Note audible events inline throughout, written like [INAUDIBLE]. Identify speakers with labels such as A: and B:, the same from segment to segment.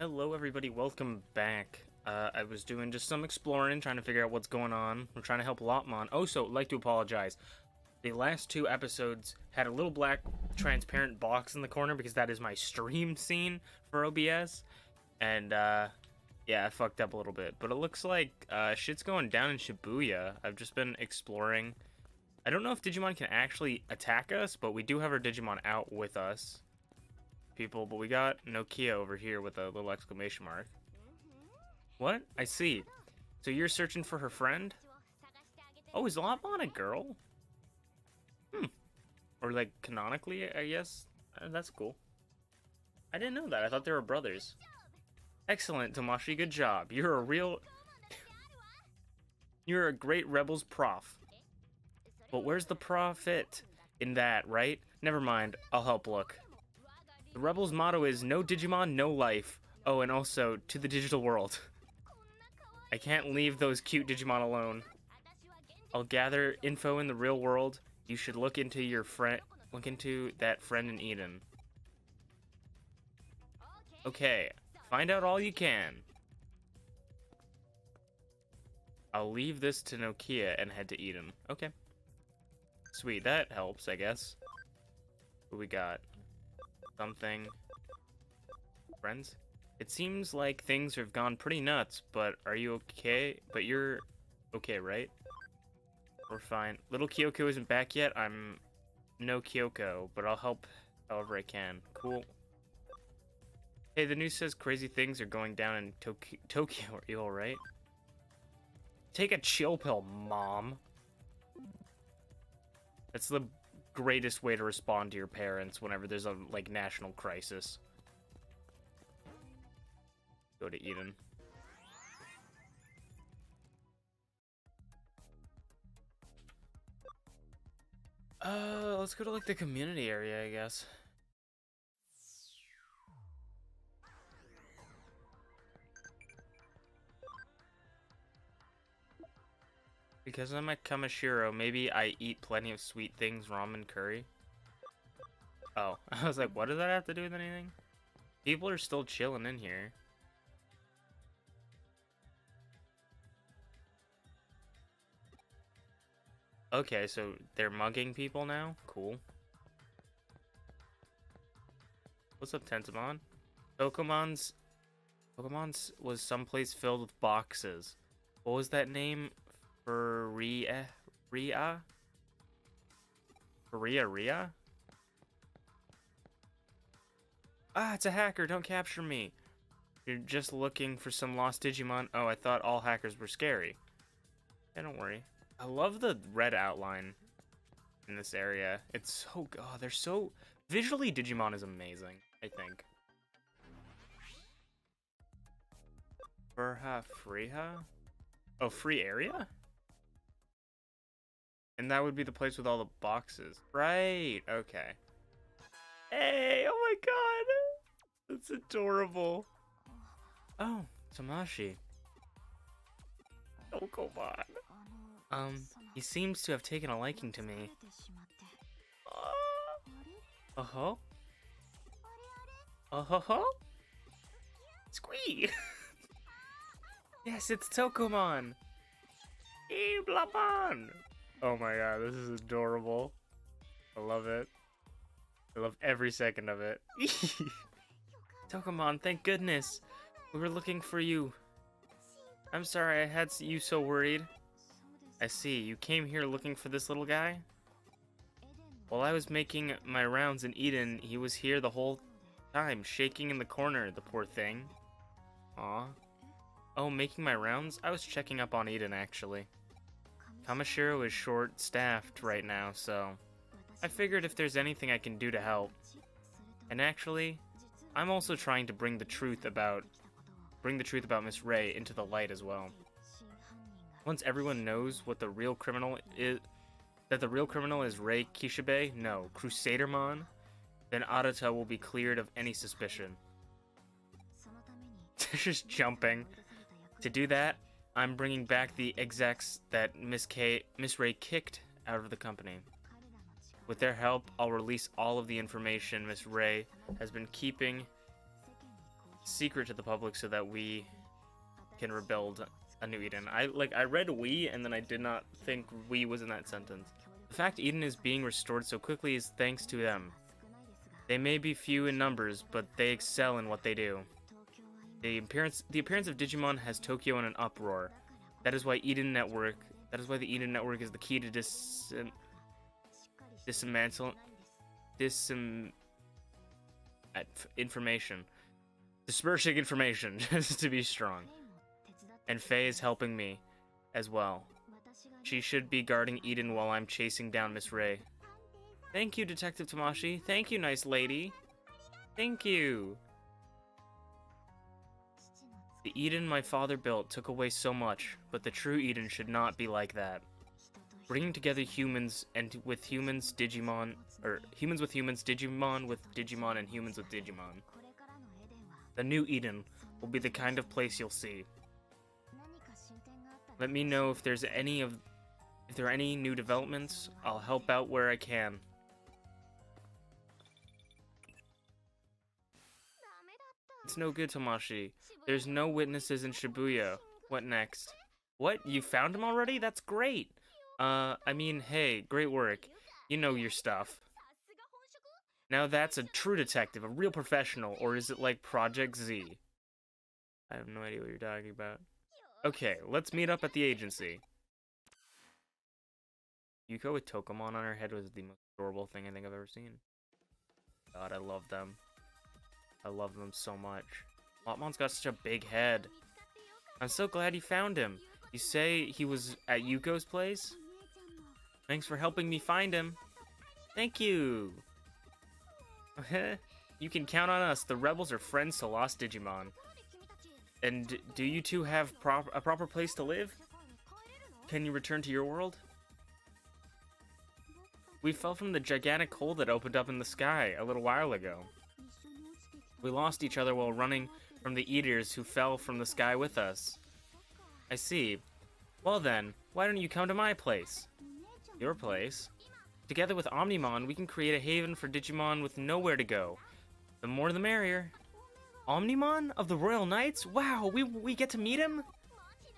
A: Hello, everybody. Welcome back. Uh, I was doing just some exploring, trying to figure out what's going on. We're trying to help Lopmon. Also, like to apologize. The last two episodes had a little black transparent box in the corner because that is my stream scene for OBS. And, uh, yeah, I fucked up a little bit. But it looks like uh, shit's going down in Shibuya. I've just been exploring. I don't know if Digimon can actually attack us, but we do have our Digimon out with us people, but we got Nokia over here with a little exclamation mark. What? I see. So you're searching for her friend? Oh, is Lopmon a girl? Hmm. Or like canonically, I guess? Uh, that's cool. I didn't know that. I thought they were brothers. Excellent, Tomashi. Good job. You're a real... [LAUGHS] You're a great Rebels prof. But where's the profit in that, right? Never mind. I'll help look. The Rebels' motto is no Digimon, no life. Oh, and also to the digital world. I can't leave those cute Digimon alone. I'll gather info in the real world. You should look into your friend, look into that friend in Eden. Okay, find out all you can. I'll leave this to Nokia and head to Eden. Okay. Sweet, that helps, I guess. What we got? Something. Friends? It seems like things have gone pretty nuts, but are you okay? But you're okay, right? We're fine. Little Kyoko isn't back yet. I'm no Kyoko, but I'll help however I can. Cool. Hey, the news says crazy things are going down in Tok Tokyo. Are you alright? Take a chill pill, mom. That's the greatest way to respond to your parents whenever there's a like national crisis. Go to Eden. Uh, let's go to like the community area, I guess. Because I'm a Kamishiro, maybe I eat plenty of sweet things, ramen curry. Oh, [LAUGHS] I was like, what does that have to do with anything? People are still chilling in here. Okay, so they're mugging people now? Cool. What's up, Tentomon? Pokemon's... Pokemon's was someplace filled with boxes. What was that name? Ria Ria Ria Ria Ah, it's a hacker. Don't capture me. You're just looking for some lost Digimon. Oh, I thought all hackers were scary. Yeah, don't worry. I love the red outline in this area. It's so oh, they're so visually Digimon is amazing, I think. Furha Freeha? Oh, free area? And that would be the place with all the boxes. Right, okay. Hey, oh my god! That's adorable. Oh, Tamashi. Oh, come on. Um, he seems to have taken a liking to me. Uh huh. Uh huh. Squee! [LAUGHS] yes, it's Tokomon! Hey, Blabon! Oh my god, this is adorable. I love it. I love every second of it. [LAUGHS] Tokomon, thank goodness. We were looking for you. I'm sorry I had you so worried. I see, you came here looking for this little guy? While I was making my rounds in Eden, he was here the whole time, shaking in the corner, the poor thing. Aw. Oh, making my rounds? I was checking up on Eden, actually. Kamishiro is short-staffed right now, so I figured if there's anything I can do to help. And actually, I'm also trying to bring the truth about bring the truth about Miss Ray into the light as well. Once everyone knows what the real criminal is that the real criminal is Ray Kishibe, no, Crusadermon, then Arata will be cleared of any suspicion. [LAUGHS] Just jumping. To do that, I'm bringing back the execs that Miss K, Miss Ray kicked out of the company. With their help, I'll release all of the information Miss Ray has been keeping secret to the public so that we can rebuild a new Eden. I like I read we and then I did not think we was in that sentence. The fact Eden is being restored so quickly is thanks to them. They may be few in numbers, but they excel in what they do. The appearance the appearance of Digimon has Tokyo in an uproar. That is why Eden Network that is why the Eden Network is the key to dis dismantle dism uh, information. Dispersing information [LAUGHS] just to be strong. And Faye is helping me as well. She should be guarding Eden while I'm chasing down Miss Ray. Thank you, Detective Tamashi. Thank you, nice lady. Thank you. The Eden my father built took away so much, but the true Eden should not be like that. Bringing together humans and with humans, Digimon, or humans with humans, Digimon with Digimon, and humans with Digimon. The new Eden will be the kind of place you'll see. Let me know if there's any of if there are any new developments. I'll help out where I can. It's no good, Tamashii. There's no witnesses in Shibuya. What next? What? You found him already? That's great. Uh, I mean, hey, great work. You know your stuff. Now that's a true detective, a real professional, or is it like Project Z? I have no idea what you're talking about. Okay, let's meet up at the agency. Yuko with Tokomon on her head was the most adorable thing I think I've ever seen. God, I love them. I love them so much. Lopmon's got such a big head. I'm so glad you found him. You say he was at Yuko's place? Thanks for helping me find him. Thank you. [LAUGHS] you can count on us. The rebels are friends to Lost Digimon. And do you two have a proper place to live? Can you return to your world? We fell from the gigantic hole that opened up in the sky a little while ago. We lost each other while running from the eaters who fell from the sky with us. I see. Well then, why don't you come to my place? Your place? Together with Omnimon, we can create a haven for Digimon with nowhere to go. The more the merrier. Omnimon of the Royal Knights? Wow, we, we get to meet him?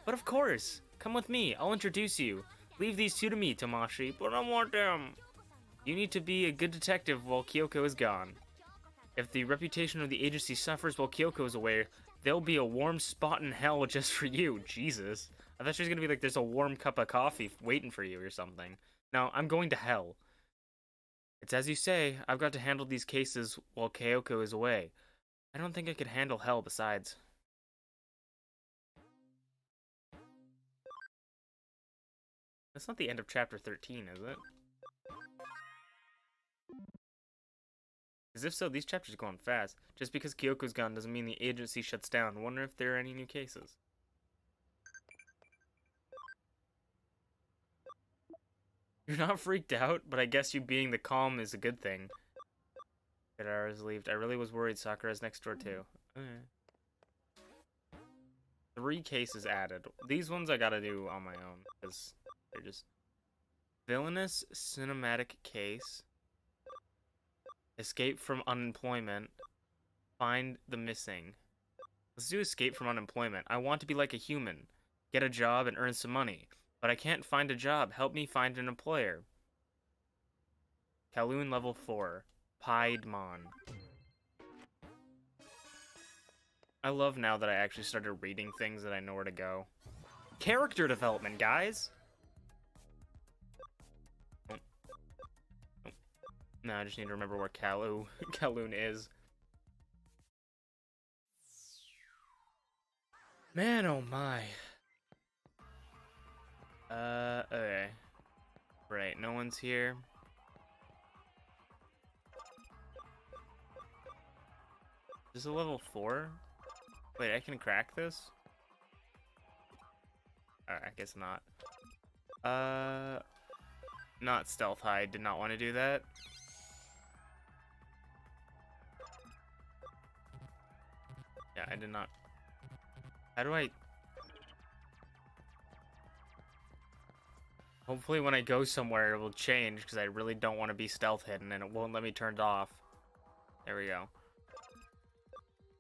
A: But of course. Come with me, I'll introduce you. Leave these two to me, Tamashii, but I want them. You need to be a good detective while Kyoko is gone. If the reputation of the agency suffers while Kyoko is away, there'll be a warm spot in hell [LAUGHS] just for you. Jesus. I thought she was gonna be like, there's a warm cup of coffee waiting for you or something. No, I'm going to hell. It's as you say, I've got to handle these cases while Kyoko is away. I don't think I could handle hell besides. That's not the end of chapter 13, is it? Because if so, these chapters are going fast. Just because Kyoko's gone doesn't mean the agency shuts down. Wonder if there are any new cases. You're not freaked out, but I guess you being the calm is a good thing. That I was relieved. I really was worried Sakura's next door too. Okay. Three cases added. These ones I gotta do on my own, because they're just... Villainous cinematic case. Escape from unemployment. Find the missing. Let's do escape from unemployment. I want to be like a human. Get a job and earn some money. But I can't find a job. Help me find an employer. Kowloon level 4. Piedmon. I love now that I actually started reading things that I know where to go. Character development, guys! No, I just need to remember where Kalu [LAUGHS] Kaloon is. Man, oh my. Uh, okay. Right, no one's here. this is a level 4? Wait, I can crack this? Alright, I guess not. Uh, not stealth hide, did not want to do that. Yeah, I did not. How do I... Hopefully when I go somewhere it will change, because I really don't want to be stealth hidden, and it won't let me turn it off. There we go.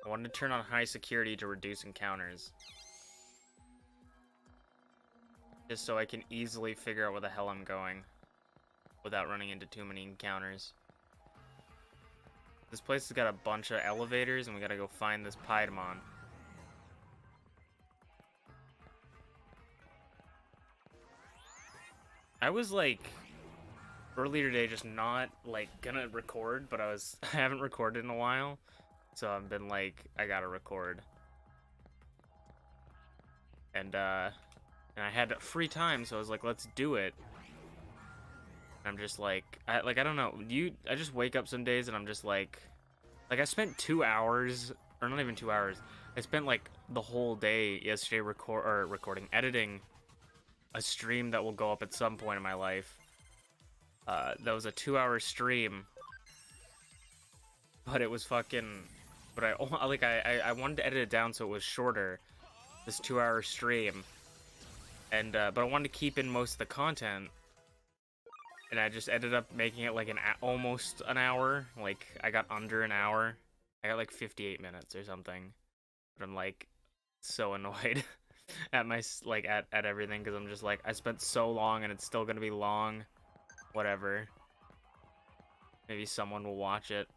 A: I wanted to turn on high security to reduce encounters. Just so I can easily figure out where the hell I'm going without running into too many encounters. This place has got a bunch of elevators and we gotta go find this Piedmon. I was like earlier today just not like gonna record, but I was [LAUGHS] I haven't recorded in a while. So I've been like I gotta record. And uh and I had free time, so I was like, let's do it. I'm just like I like I don't know. You I just wake up some days and I'm just like like I spent 2 hours or not even 2 hours. I spent like the whole day yesterday record or recording editing a stream that will go up at some point in my life. Uh, that was a two-hour stream, but it was fucking. But I [LAUGHS] like I I wanted to edit it down so it was shorter. This two-hour stream, and uh, but I wanted to keep in most of the content, and I just ended up making it like an almost an hour. Like I got under an hour. I got like 58 minutes or something. But I'm like so [LAUGHS] annoyed. at my like at, at everything because I'm just like I spent so long and it's still gonna be long. Whatever. Maybe someone will watch it.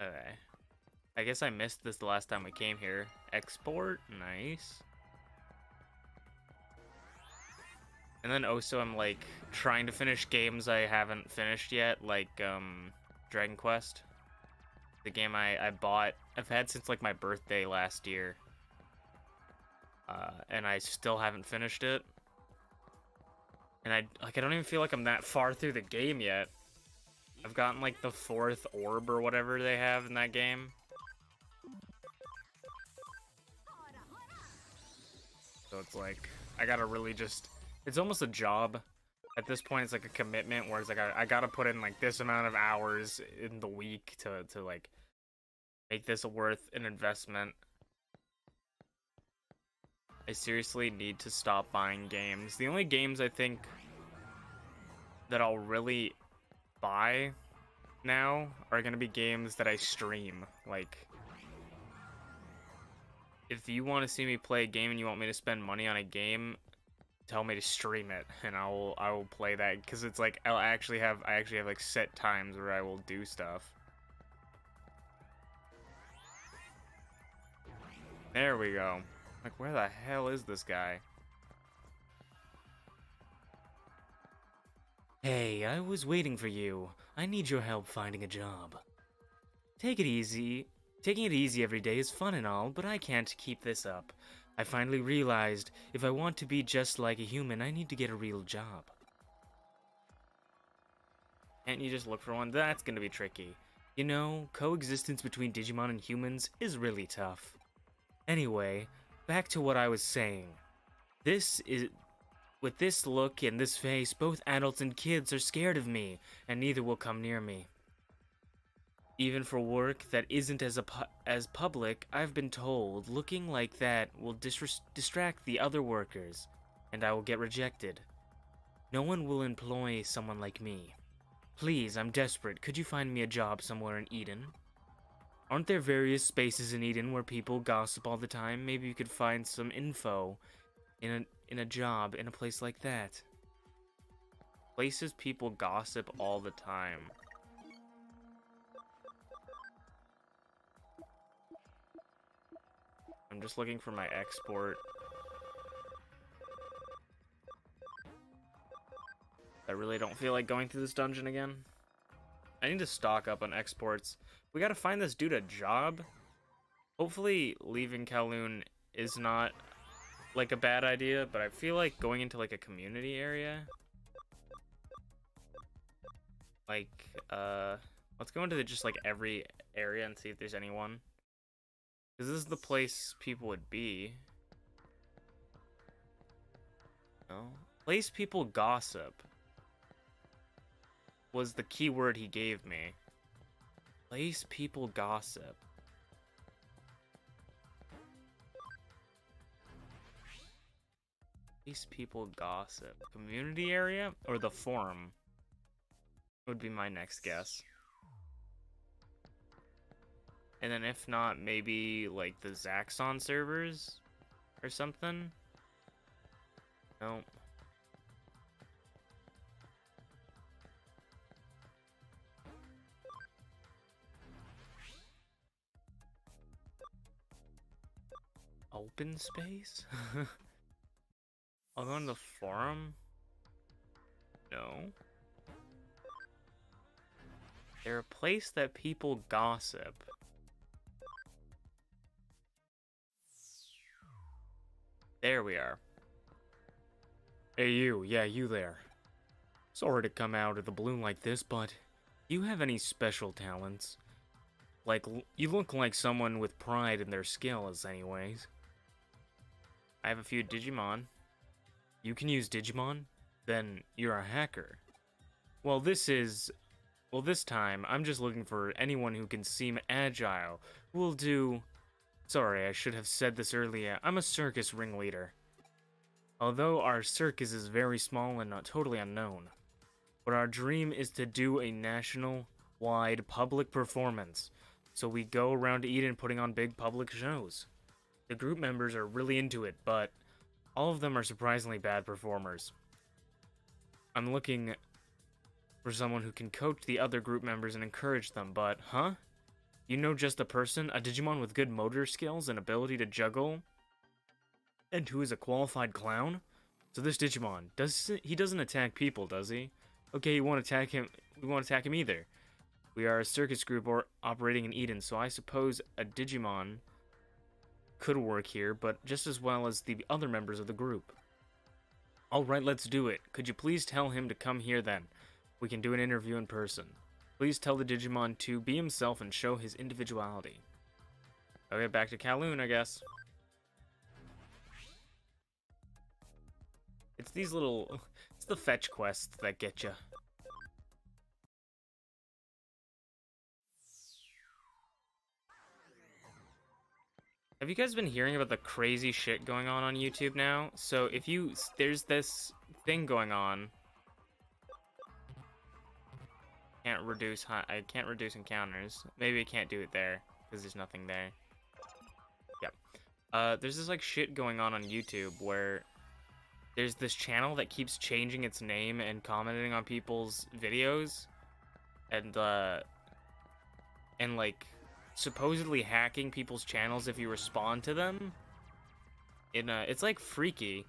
A: Okay. I guess I missed this the last time we came here. Export? Nice. And then also I'm like trying to finish games I haven't finished yet, like um Dragon Quest. The game I, I bought, I've had since like my birthday last year. Uh, and I still haven't finished it. And I like I don't even feel like I'm that far through the game yet. I've gotten like the fourth orb or whatever they have in that game. So it's like I gotta really just it's almost a job at this point it's like a commitment where it's like I, I gotta put in like this amount of hours in the week to to like make this worth an investment. I seriously need to stop buying games. The only games I think that I'll really buy now are gonna be games that I stream. Like, if you want to see me play a game and you want me to spend money on a game, tell me to stream it and I will I will play that because it's like I'll actually have I actually have like set times where I will do stuff. There we go. Like where the hell is this guy? Hey, I was waiting for you. I need your help finding a job. Take it easy. Taking it easy every day is fun and all, but I can't keep this up. I finally realized if I want to be just like a human, I need to get a real job. Can't you just look for one? That's gonna be tricky. You know, coexistence between Digimon and humans is really tough. Anyway, back to what I was saying. This is... With this look and this face, both adults and kids are scared of me, and neither will come near me. Even for work that isn't as pu as public, I've been told looking like that will distract the other workers, and I will get rejected. No one will employ someone like me. Please, I'm desperate. Could you find me a job somewhere in Eden? Aren't there various spaces in Eden where people gossip all the time? Maybe you could find some info in a in a job in a place like that. Places people gossip all the time. I'm just looking for my export. I really don't feel like going through this dungeon again. I need to stock up on exports. We gotta find this dude a job. Hopefully leaving Kowloon is not like a bad idea, but I feel like going into like a community area. Like, uh, let's go into the, just like every area and see if there's anyone. Because this is the place people would be. No? Place people gossip was the key word he gave me. Place people gossip. Place people gossip. Community area or the forum? Would be my next guess. And then if not, maybe like the Zaxxon servers or something. No. Open space? [LAUGHS] I'll go on the forum? No. They're a place that people gossip. There we are. Hey you, yeah, you there. Sorry to come out of the blue like this, but you have any special talents? Like, you look like someone with pride in their skills, anyways. I have a few Digimon. You can use Digimon? Then you're a hacker. Well, this is... Well, this time, I'm just looking for anyone who can seem agile, who will do Sorry, I should have said this earlier. I'm a circus ringleader. Although our circus is very small and not totally unknown. But our dream is to do a national-wide public performance. So we go around Eden putting on big public shows. The group members are really into it, but all of them are surprisingly bad performers. I'm looking for someone who can coach the other group members and encourage them, but, huh? You know just a person, a Digimon with good motor skills and ability to juggle, and who is a qualified clown? So this Digimon, does he doesn't attack people, does he? Okay, you won't attack him. We won't attack him either. We are a circus group or operating in Eden, so I suppose a Digimon could work here, but just as well as the other members of the group. Alright, let's do it. Could you please tell him to come here then? We can do an interview in person. Please tell the Digimon to be himself and show his individuality. Okay, back to Kowloon, I guess. It's these little... [LAUGHS] It's the fetch quests that get you. Have you guys been hearing about the crazy shit going on on YouTube now? So if you... There's this thing going on can't reduce I can't reduce encounters. Maybe I can't do it there because there's nothing there. Yep. Uh, there's this like shit going on on YouTube where there's this channel that keeps changing its name and commenting on people's videos, and uh, and like supposedly hacking people's channels if you respond to them. In uh, it's like freaky.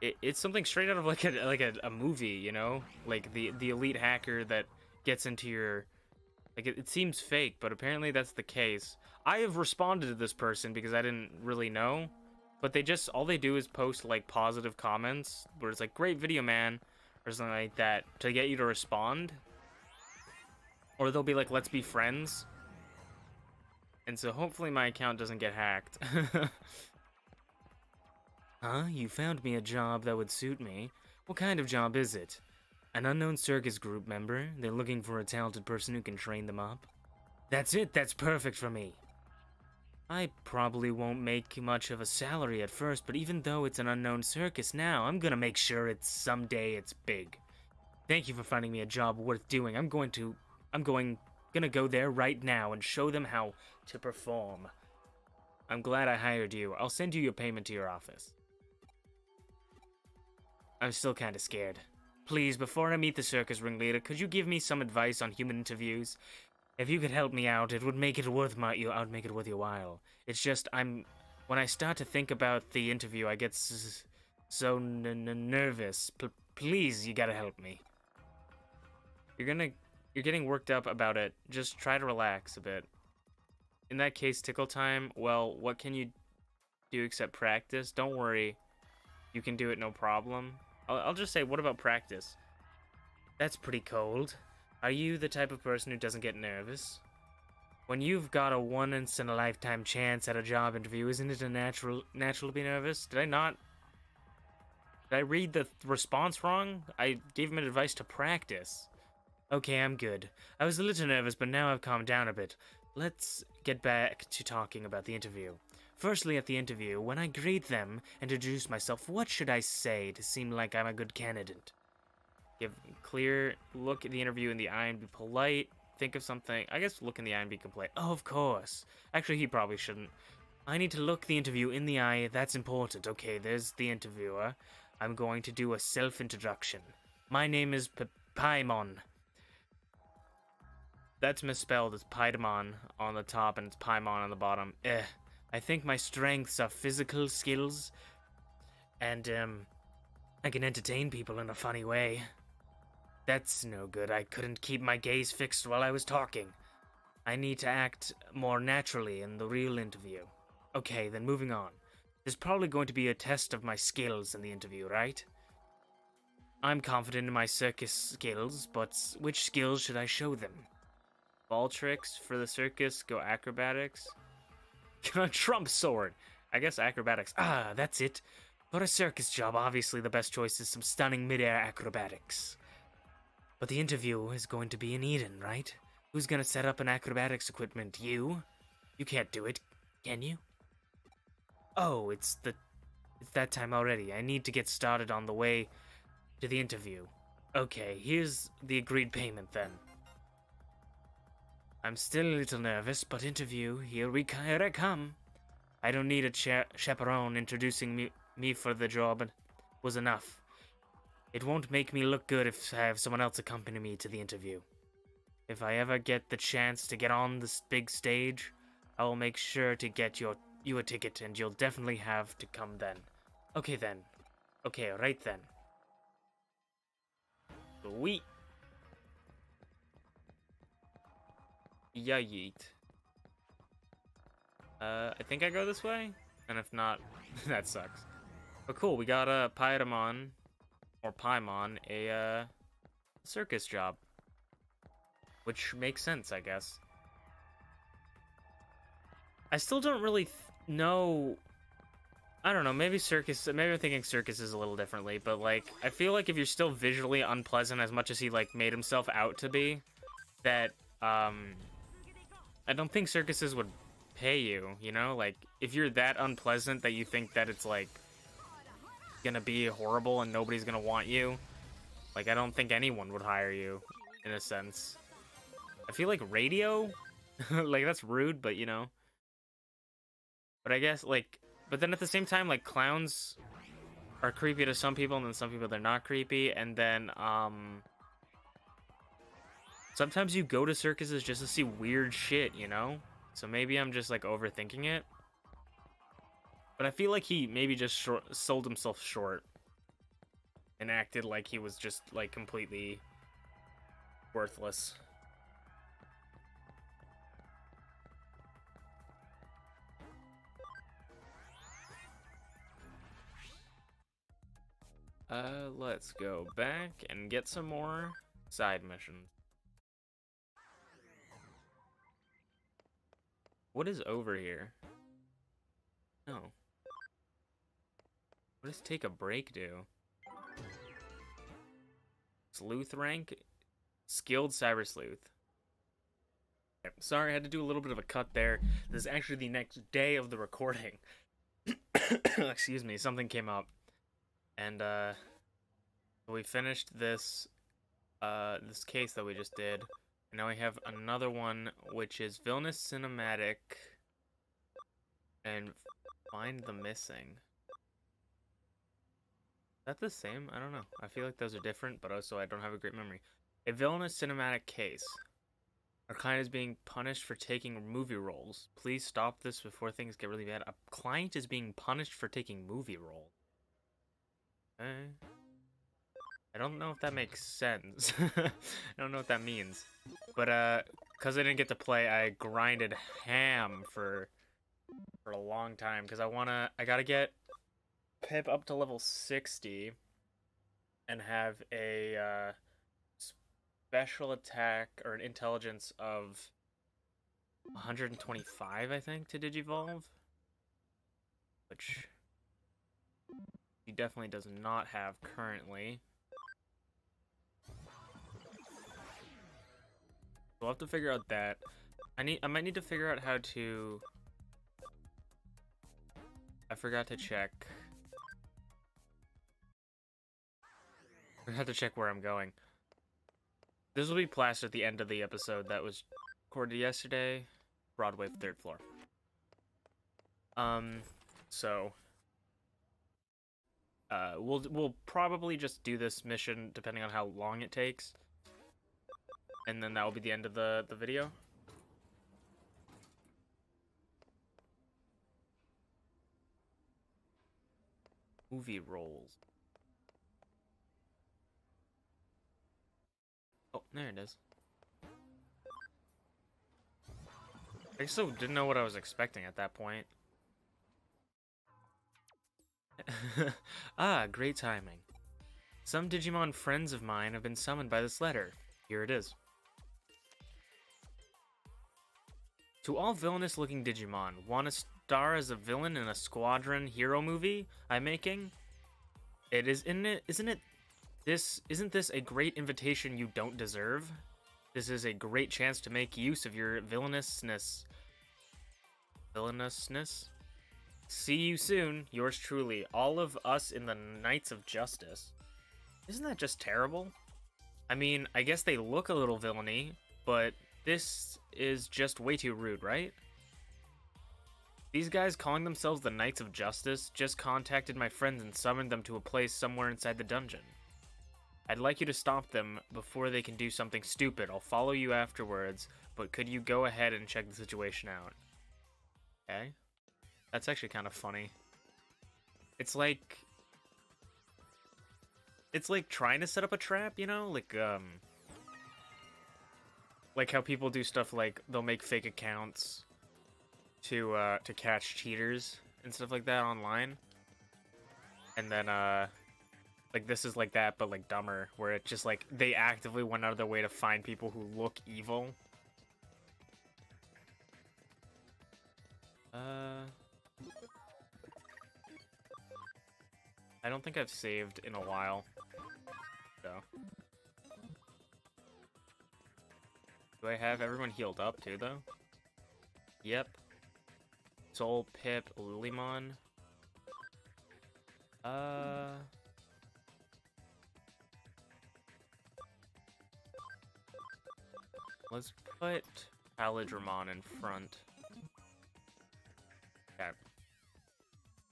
A: It, it's something straight out of like a like a, a movie, you know, like the the elite hacker that gets into your like it, it, seems fake but apparently that's the case. I have responded to this person because i didn't really know but they just all they do is post like positive comments where it's like great video man or something like that to get you to respond. Or they'll be like let's be friends. And so hopefully my account doesn't get hacked. [LAUGHS] Huh? You found me a job that would suit me? What kind of job is it an unknown circus group member. They're looking for a talented person who can train them up. That's it, that's perfect for me. I probably won't make much of a salary at first, but even though it's an unknown circus now, I'm gonna make sure it's someday it's big. Thank you for finding me a job worth doing. I'm going to I'm going gonna go there right now and show them how to perform. I'm glad I hired you. I'll send you your payment to your office. I'm still kinda scared. Please, before I meet the circus ringleader, could you give me some advice on human interviews? If you could help me out, it would make it worth my you. I would make it worth your while. It's just I'm when I start to think about the interview, I get so nervous. P please, you gotta help me. You're gonna you're getting worked up about it. Just try to relax a bit. In that case, tickle time. Well, what can you do except practice? Don't worry, you can do it no problem. I'll, I'll just say, what about practice? That's pretty cold. Are you the type of person who doesn't get nervous? When you've got a once in a lifetime chance at a job interview, isn't it a natural natural to be nervous? Did I not Did I read the response wrong? I gave him advice to practice. Okay, I'm good. I was a little nervous, but now I've calmed down a bit. Let's get back to talking about the interview. Firstly, at the interview, when I greet them and introduce myself, what should I say to seem like I'm a good candidate? Give clear look at the interview in the eye and be polite. Think of something. I guess look in the eye and be polite. Oh, of course. Actually, he probably shouldn't. I need to look the interview in the eye. That's important. Okay, there's the interviewer. I'm going to do a self-introduction. My name is Paimon. That's misspelled. It's Paimon on the top and it's Paimon on the bottom. Eh. I think my strengths are physical skills and, um, I can entertain people in a funny way. That's no good. I couldn't keep my gaze fixed while I was talking. I need to act more naturally in the real interview. Okay, then moving on. There's probably going to be a test of my skills in the interview, right? I'm confident in my circus skills, but which skills should I show them? Ball tricks for the circus, go acrobatics. [LAUGHS] A trump sword. I guess acrobatics. Ah, that's it. For a circus job, obviously the best choice is some stunning midair acrobatics. But the interview is going to be in Eden, right? Who's gonna set up an acrobatics equipment? You? You can't do it, can you? Oh, it's the... It's that time already. I need to get started on the way to the interview. Okay, here's the agreed payment then. I'm still a little nervous, but interview, here we here I come. I don't need a cha chaperone introducing me, me for the job was enough. It won't make me look good if I have someone else accompany me to the interview. If I ever get the chance to get on this big stage, I will make sure to get your you a ticket and you'll definitely have to come then. Okay then. Okay, right then. Sweet. Yeah, yeet. Uh, I think I go this way? And if not, [LAUGHS] that sucks. But cool, we got a uh, Paimon, or Paimon, a uh, circus job. Which makes sense, I guess. I still don't really know... I don't know, maybe circus, maybe I'm thinking circus is a little differently, but like, I feel like if you're still visually unpleasant as much as he like made himself out to be, that, um, I don't think circuses would pay you, you know? Like, if you're that unpleasant that you think that it's, like, gonna be horrible and nobody's gonna want you, like, I don't think anyone would hire you, in a sense. I feel like radio? [LAUGHS] like, that's rude, but, you know. But I guess, like, but then at the same time, like, clowns are creepy to some people, and then some people they're not creepy, and then, um... Sometimes you go to circuses just to see weird shit, you know? So maybe I'm just, like, overthinking it. But I feel like he maybe just short, sold himself short. And acted like he was just, like, completely worthless. Uh, let's go back and get some more side missions. What is over here? No. What does take a break do? Sleuth rank? Skilled Cyber Sleuth. Sorry, I had to do a little bit of a cut there. This is actually the next day of the recording. [COUGHS] Excuse me, something came up. And, uh, we finished this, uh, this case that we just did. Now we have another one, which is Villainous Cinematic. And Find the Missing. Is that the same? I don't know. I feel like those are different, but also I don't have a great memory. A villainous cinematic case. Our client is being punished for taking movie roles. Please stop this before things get really bad. A client is being punished for taking movie roles. Okay. I don't know if that makes sense. [LAUGHS] I don't know what that means. But, uh, because I didn't get to play, I grinded ham for, for a long time. Because I want to, I got to get Pip up to level 60 and have a, uh, special attack or an intelligence of 125, I think, to Digivolve. Which he definitely does not have currently. We'll have to figure out that. I need. I might need to figure out how to... I forgot to check. I have to check where I'm going. This will be plastered at the end of the episode that was recorded yesterday. Broadway, third floor. Um, so uh, we'll we'll probably just do this mission depending on how long it takes, and then that will be the end of the the video. Movie rolls. Oh, there it is. I still didn't know what I was expecting at that point. [LAUGHS] ah, great timing. Some Digimon friends of mine have been summoned by this letter. Here it is. To all villainous looking Digimon, want to star as a villain in a squadron hero movie I'm making? It is in it isn't it this isn't this a great invitation you don't deserve? This is a great chance to make use of your villainousness. Villainousness? See you soon, yours truly, all of us in the Knights of Justice. Isn't that just terrible? I mean, I guess they look a little villainy, but this is just way too rude, right? These guys calling themselves the Knights of Justice just contacted my friends and summoned them to a place somewhere inside the dungeon. I'd like you to stop them before they can do something stupid. I'll follow you afterwards, but could you go ahead and check the situation out? Okay. That's actually kind of funny. It's like it's like trying to set up a trap, you know? Like um like how people do stuff like they'll make fake accounts to uh to catch cheaters and stuff like that online. And then uh like this is like that but like dumber where it just like they actively went out of their way to find people who look evil. Uh I don't think I've saved in a while. So. Do I have everyone healed up too, though? Yep. Soul, Pip, Lilymon. Uh... Let's put Paladramon in front. Okay.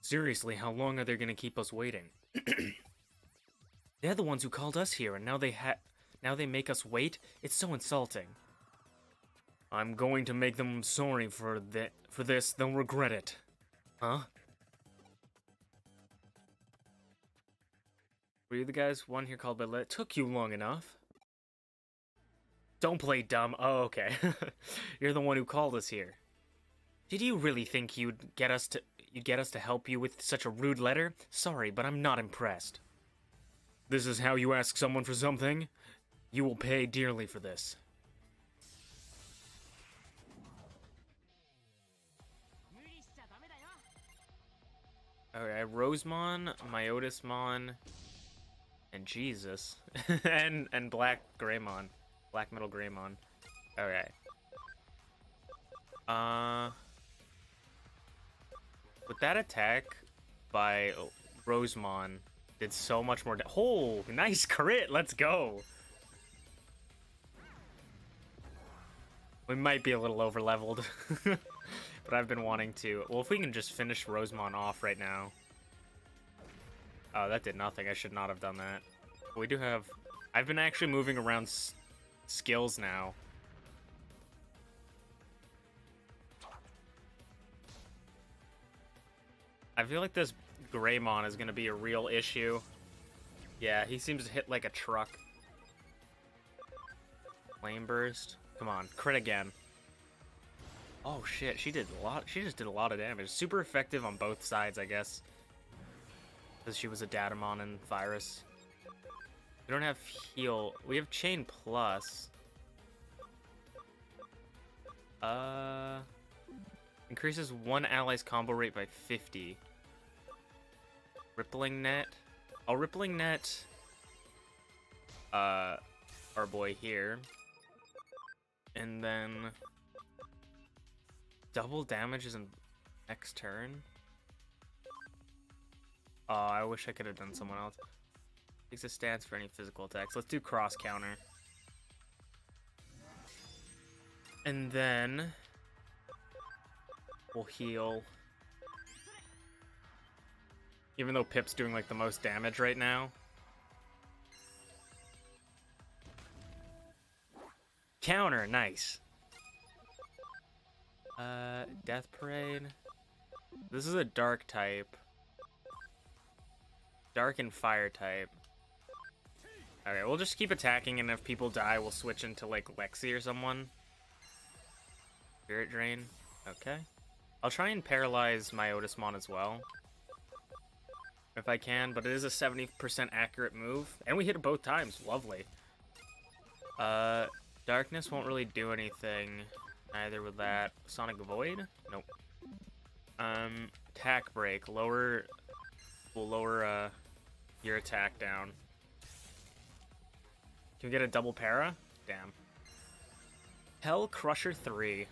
A: Seriously, how long are they gonna keep us waiting? [CLEARS THROAT] They're the ones who called us here, and now they ha- now they make us wait? It's so insulting. I'm going to make them sorry for that for this, they'll regret it. Huh? Were you the guys one here called by It took you long enough. Don't play dumb. Oh, okay. [LAUGHS] You're the one who called us here. Did you really think you'd get us to you'd get us to help you with such a rude letter? Sorry, but I'm not impressed. This is how you ask someone for something? You will pay dearly for this. Okay, Rosemon, Myotismon, and Jesus. [LAUGHS] and and Black Greymon. Black Metal Greymon. Okay. Uh with that attack by Rosemon, did so much more. Oh, nice crit! Let's go. We might be a little over leveled, [LAUGHS] but I've been wanting to. Well, if we can just finish Rosemon off right now. Oh, that did nothing. I should not have done that. We do have. I've been actually moving around skills now. I feel like this Greymon is going to be a real issue. Yeah, he seems to hit like a truck. Flame burst. Come on, crit again. Oh shit, she did a lot. She just did a lot of damage. Super effective on both sides, I guess. Because she was a Datamon and Virus. We don't have heal. We have Chain Plus. Uh, increases one ally's combo rate by 50. Rippling Net. I'll Rippling Net uh, our boy here. And then double damage is in next turn. Oh, I wish I could have done someone else. Takes a stance for any physical attacks. Let's do cross counter. And then we'll heal. Even though Pip's doing like the most damage right now. Counter, nice. Uh, Death Parade. This is a dark type. Dark and fire type. Alright, we'll just keep attacking, and if people die, we'll switch into, like, Lexi or someone. Spirit Drain. Okay. I'll try and paralyze Myotismon as well. If I can, but it is a 70% accurate move. And we hit it both times. Lovely. Uh, Darkness won't really do anything. Neither with that. Sonic Void? Nope. Um, attack break. Lower, will lower, uh, your attack down. Can we get a double para? Damn. Hell Crusher 3.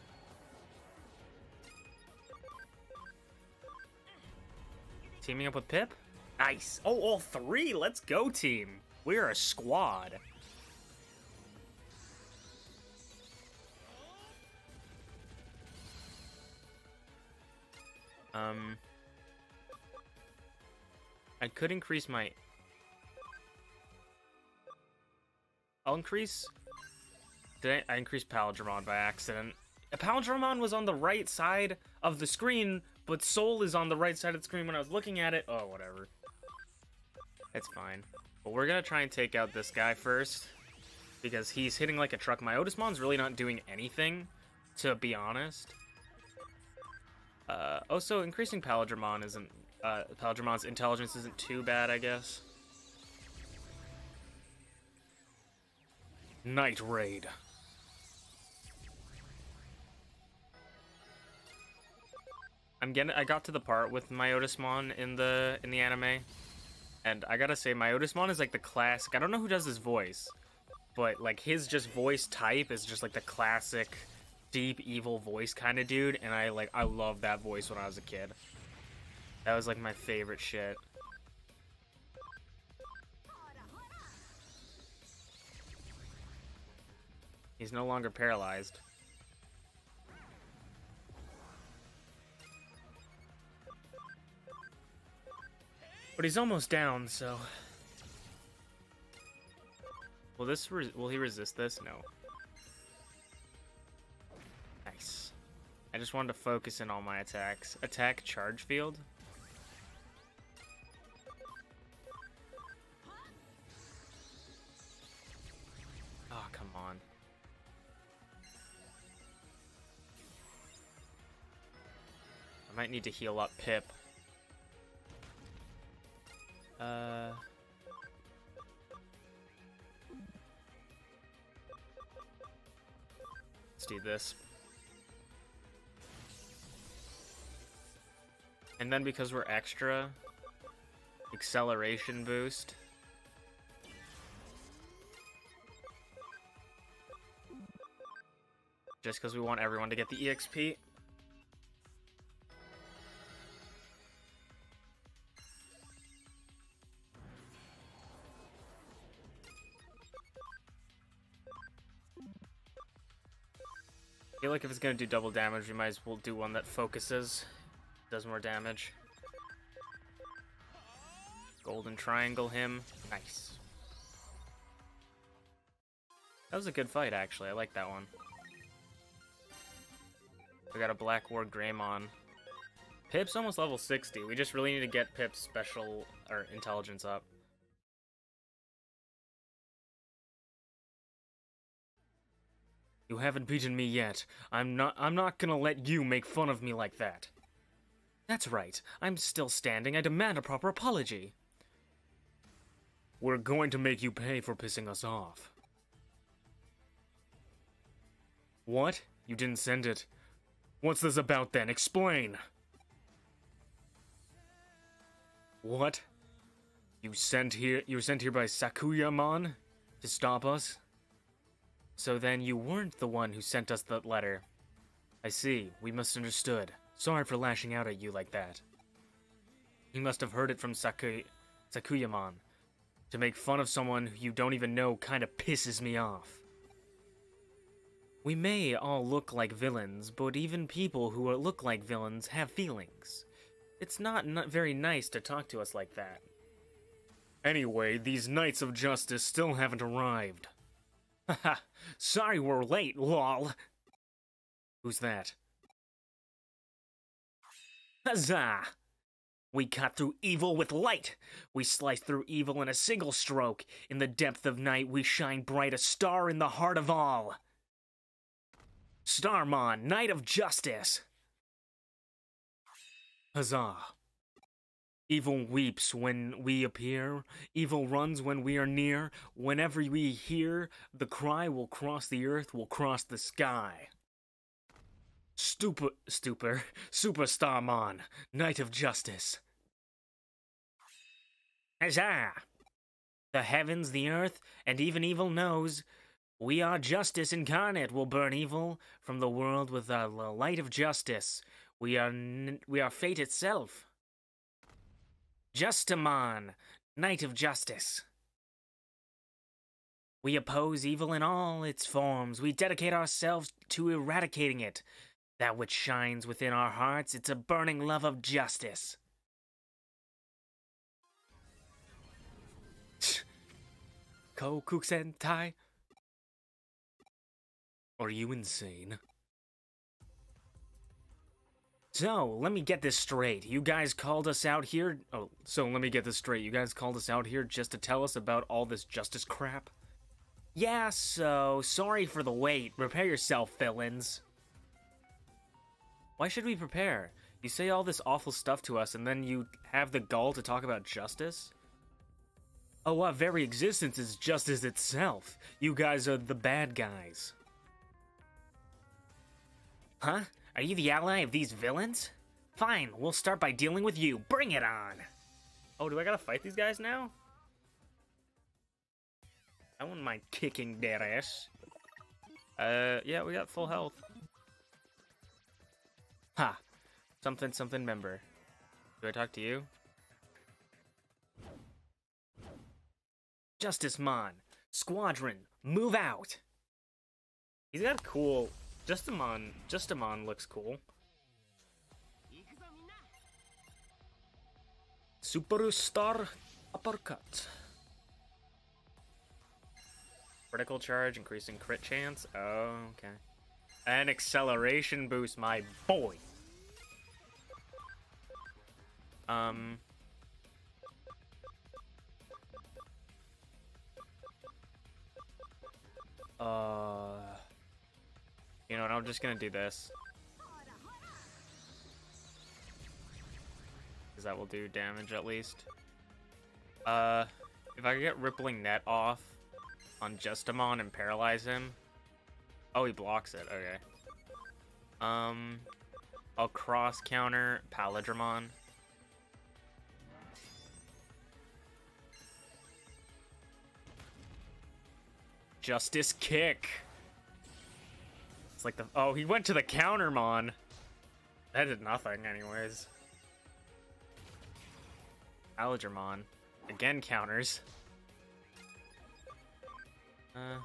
A: Teaming up with Pip? Nice. Oh, all three. Let's go, team. We're a squad. Um, I could increase my... I'll increase... Did I, I increased Paildramon by accident? Paildramon was on the right side of the screen, but Soul is on the right side of the screen when I was looking at it. Oh, whatever. It's fine. But we're gonna try and take out this guy first. Because he's hitting like a truck. Myotismon's really not doing anything, to be honest. Uh, also, increasing Paildramon isn't... Uh, intelligence isn't too bad, I guess. Night Raid. I'm getting. I got to the part with Myotismon in the in the anime, and I gotta say, Myotismon is like the classic. I don't know who does his voice, but like his just voice type is just like the classic deep evil voice kind of dude, and I like I love that voice when I was a kid. That was like my favorite shit. He's no longer paralyzed. But he's almost down, so... Will this will he resist this? No. I just wanted to focus in all my attacks. Attack charge field. Oh, come on. I might need to heal up Pip. Uh... Let's do this. And then because we're extra, acceleration boost. Just because we want everyone to get the EXP. I feel like if it's gonna do double damage, we might as well do one that focuses does more damage. Golden triangle him. Nice. That was a good fight, actually. I like that one. We got a BlackWarGreymon. Pip's almost level 60. We just really need to get Pip's special, or intelligence up. You haven't beaten me yet. I'm not- I'm not gonna let you make fun of me like that. That's right. I'm still standing. I demand a proper apology. We're going to make you pay for pissing us off. What? You didn't send it. What's this about then? Explain! What? You sent here you were sent here by Sakuyamon to stop us? So then you weren't the one who sent us that letter. I see, we misunderstood. Sorry for lashing out at you like that. He must have heard it from Saku Sakuyamon. To make fun of someone you don't even know kind of pisses me off. We may all look like villains, but even people who look like villains have feelings. It's not, not very nice to talk to us like that. Anyway, these Knights of Justice still haven't arrived. [LAUGHS] Haha, sorry we're late, lol. Who's that? Huzzah! We cut through evil with light. We slice through evil in a single stroke. In the depth of night, we shine bright, a star in the heart of all. Starmon, Knight of Justice. Huzzah. Evil weeps when we appear, evil runs when we are near. Whenever we hear, the cry will cross the earth, will cross the sky. Stupor, stupor, Superstarmon, Knight of Justice. Huzzah! The heavens, the earth, and even evil knows we are justice incarnate. Will burn evil from the world with the light of justice. We are we are fate itself. Justimon, Knight of Justice. We oppose evil in all its forms. We dedicate ourselves to eradicating it. That which shines within our hearts, it's a burning love of justice. [LAUGHS] Sentai? Are you insane? So, let me get this straight. You guys called us out here. Oh, so let me get this straight. You guys called us out here just to tell us about all this justice crap? Yeah, so sorry for the wait. Prepare yourself, villains. Why should we prepare? You say all this awful stuff to us and then you have the gall to talk about justice? Oh, our very existence is justice itself. You guys are the bad guys. Huh? Are you the ally of these villains? Fine, we'll start by dealing with you. Bring it on! Oh, do I gotta fight these guys now? I wouldn't mind kicking their ass. Uh, yeah, we got full health. Ha! Something something member. Do I talk to you? Justimon, Squadron, move out! He's got a cool Justimon, Justimon looks cool. Superstar Uppercut. Critical charge, increasing crit chance. Oh, okay. An acceleration boost, my boy. Um. Uh. You know what, I'm just gonna do this. Because that will do damage at least. Uh, if I get Rippling Net off on Justimon and paralyze him. Oh, he blocks it, okay. Um, I'll cross counter Paildramon. Justice Kick. It's like the... Oh, he went to the countermon. That did nothing, anyways. Algermon. Again counters. Uh,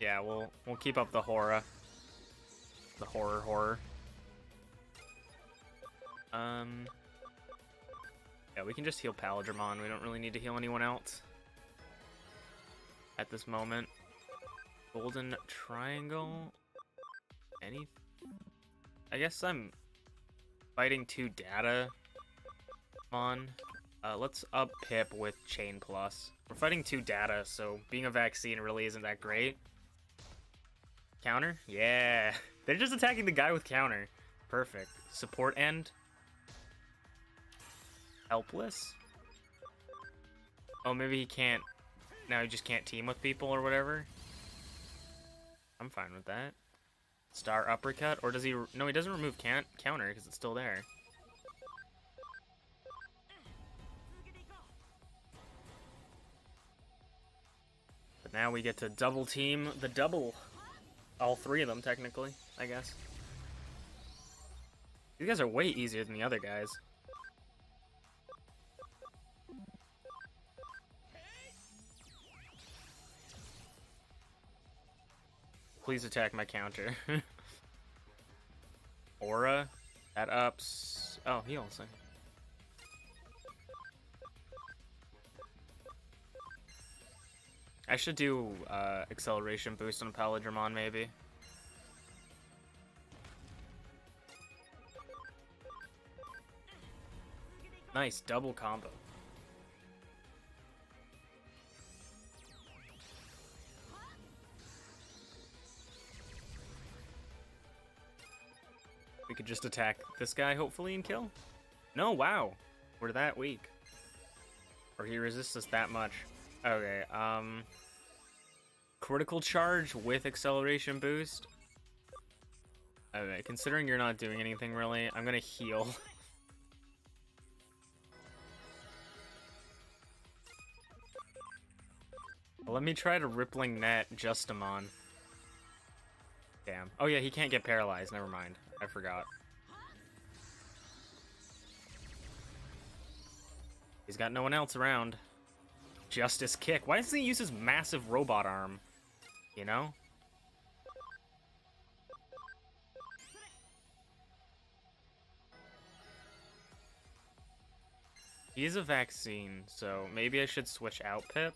A: yeah, we'll we'll keep up the horror. The horror horror. Um, yeah, we can just heal Paildramon. We don't really need to heal anyone else at this moment. Golden Triangle any... I guess I'm fighting two data on. Uh, let's up Pip with Chain Plus. We're fighting two data, so being a vaccine really isn't that great. Counter? Yeah. [LAUGHS] They're just attacking the guy with counter. Perfect. Support end. Helpless? Oh, maybe he can't... Now he just can't team with people or whatever? I'm fine with that. Star uppercut, or does he? No, he doesn't remove can counter because it's still there. But now we get to double team the double. All three of them, technically, I guess. These guys are way easier than the other guys. Please attack my counter. [LAUGHS] Aura. That ups. Oh, he also. I should do uh, acceleration boost on Paildramon, maybe. Nice, double combo. Could just attack this guy, hopefully, and kill? No, wow. We're that weak. Or he resists us that much. Okay, um... Critical charge with acceleration boost? Okay, considering you're not doing anything really, I'm gonna heal. [LAUGHS] Let me try to Rippling Net Justimon. Damn. Oh yeah, he can't get paralyzed, never mind. I forgot. He's got no one else around. Justice Kick. Why doesn't he use his massive robot arm? You know? He's a vaccine, so maybe I should switch out Pip?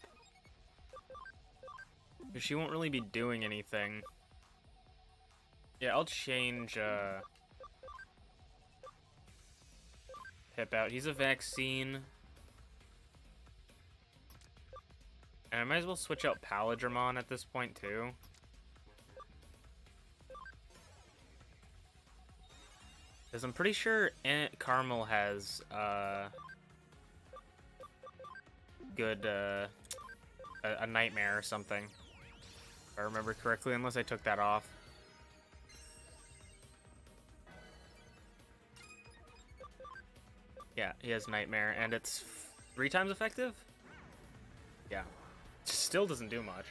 A: She won't really be doing anything. Yeah, I'll change uh, Pip out. He's a vaccine. And I might as well switch out Paildramon at this point, too. Because I'm pretty sure Aunt Carmel has, uh... Good, uh... A, a nightmare or something. If I remember correctly, unless I took that off. Yeah, he has Nightmare, and it's three times effective? Yeah. Still doesn't do much.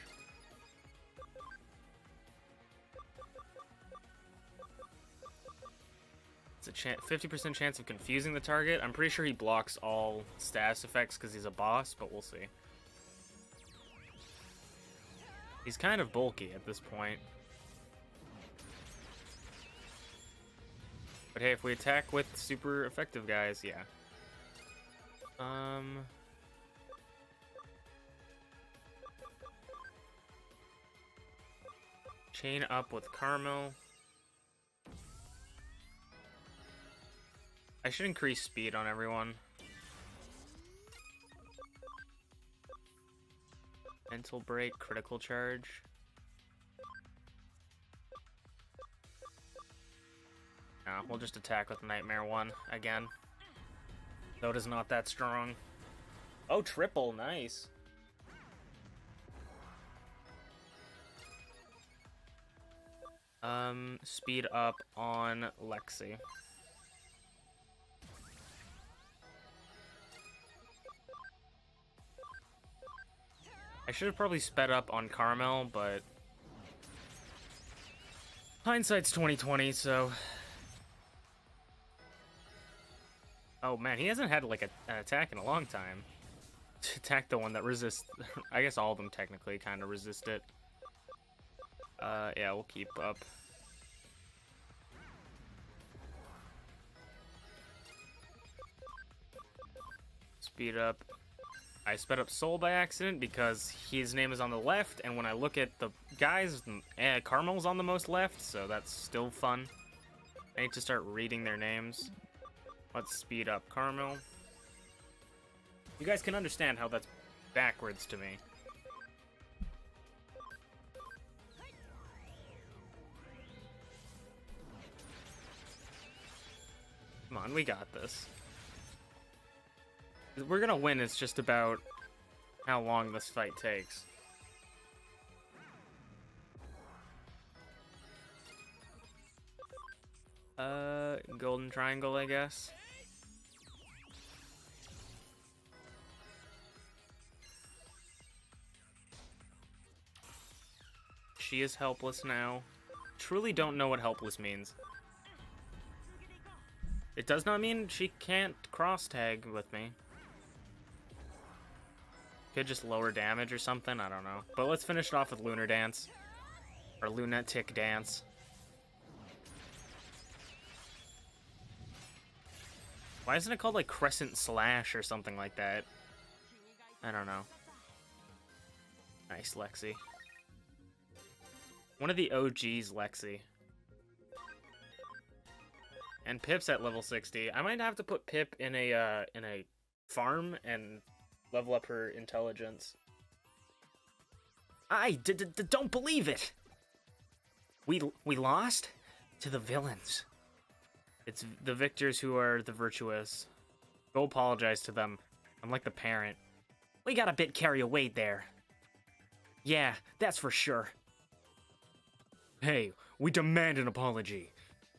A: It's a 50% chance of confusing the target. I'm pretty sure he blocks all status effects because he's a boss, but we'll see. He's kind of bulky at this point. But hey, if we attack with super effective guys, yeah. Um... Chain up with Carmel. I should increase speed on everyone. Mental break, critical charge. No, we'll just attack with Nightmare 1 again. Though it is not that strong. Oh, triple, nice. Um, speed up on Lexi. I should have probably sped up on Carmel, but hindsight's 2020, so Oh man, he hasn't had like a, an attack in a long time. [LAUGHS] attack the one that resists. [LAUGHS] I guess all of them technically kind of resist it. Uh, yeah, we'll keep up. Speed up. I sped up Soul by accident because his name is on the left, and when I look at the guys, eh, Carmel's on the most left, so that's still fun. I need to start reading their names. Let's speed up Carmel. You guys can understand how that's backwards to me. Come on, we got this. We're gonna win, it's just about how long this fight takes. Uh, golden triangle, I guess. She is helpless now. Truly don't know what helpless means. It does not mean she can't cross tag with me. Could just lower damage or something, I don't know. But let's finish it off with Lunar Dance. Or lunatic dance. Why isn't it called like Crescent Slash or something like that? I don't know. Nice, Lexi. One of the OGs, Lexi. And Pip's at level 60. I might have to put Pip in a uh, in a farm and level up her intelligence. I don't believe it. We we lost to the villains. It's the victors who are the virtuous. Go apologize to them. I'm like the parent. We got a bit carried away there. Yeah, that's for sure. Hey, we demand an apology.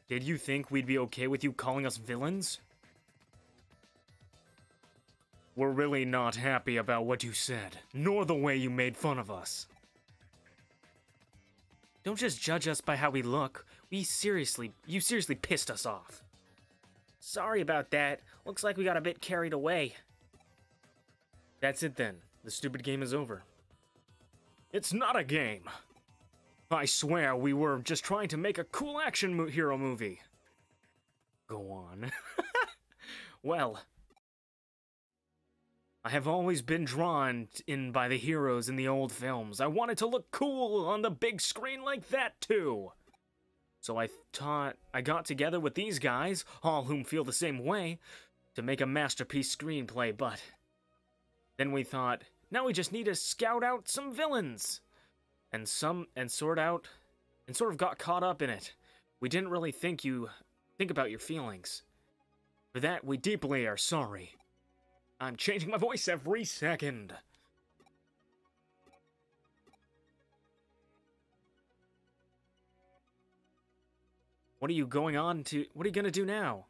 A: Did you think we'd be okay with you calling us villains? We're really not happy about what you said, nor the way you made fun of us. Don't just judge us by how we look. We seriously, you seriously pissed us off. Sorry about that. Looks like we got a bit carried away. That's it then. The stupid game is over. It's not a game. I swear we were just trying to make a cool action mo hero movie. Go on. [LAUGHS] well, I have always been drawn in by the heroes in the old films. I wanted to look cool on the big screen like that too. So I thought I got together with these guys, all whom feel the same way, to make a masterpiece screenplay, but then we thought, now we just need to scout out some villains. And some and sort out and sort of got caught up in it. We didn't really think you think about your feelings. For that, we deeply are sorry. I'm changing my voice every second. What are you going on to... What are you gonna do now?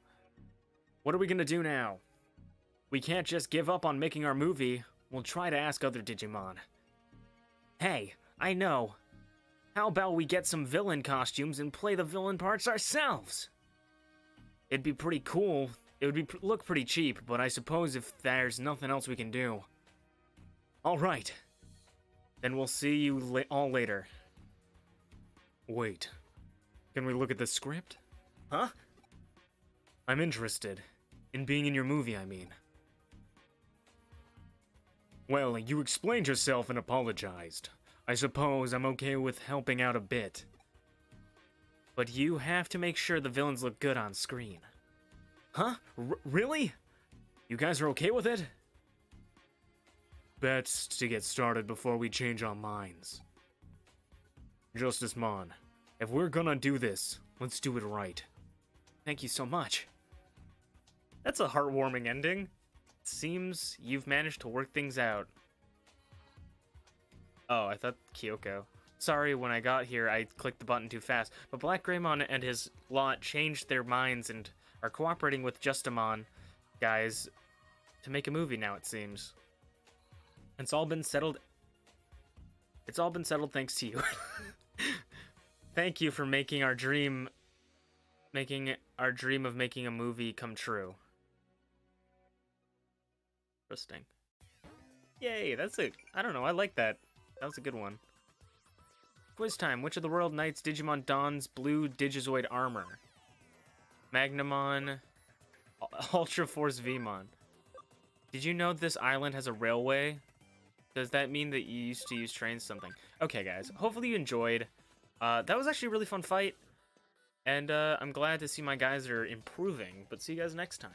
A: What are we gonna do now? We can't just give up on making our movie. We'll try to ask other Digimon. Hey, I know. How about we get some villain costumes and play the villain parts ourselves? It'd be pretty cool it would be look pretty cheap, but I suppose if there's nothing else we can do. Alright. Then we'll see you la all later. Wait. Can we look at the script? Huh? I'm interested. In being in your movie, I mean. Well, you explained yourself and apologized. I suppose I'm okay with helping out a bit. But you have to make sure the villains look good on screen. Huh? R really? You guys are okay with it? Best to get started before we change our minds. Justimon, if we're gonna do this, let's do it right. Thank you so much. That's a heartwarming ending. It Seems you've managed to work things out. Oh, I thought Kyoko. Sorry, when I got here, I clicked the button too fast. But Black Greymon and his lot changed their minds and are cooperating with Justimon guys to make a movie now, it seems. It's all been settled. It's all been settled thanks to you. [LAUGHS] Thank you for making our dream making our dream of making a movie come true. Interesting. Yay, that's it. I don't know, I like that. That was a good one. Quiz time. Which of the Royal Knights Digimon dons blue Digizoid armor? Magnamon, Ultra Force Vmon. Did you know this island has a railway? Does that mean that you used to use trains something? Okay, guys. Hopefully you enjoyed. Uh, that was actually a really fun fight. And uh, I'm glad to see my guys are improving. But see you guys next time.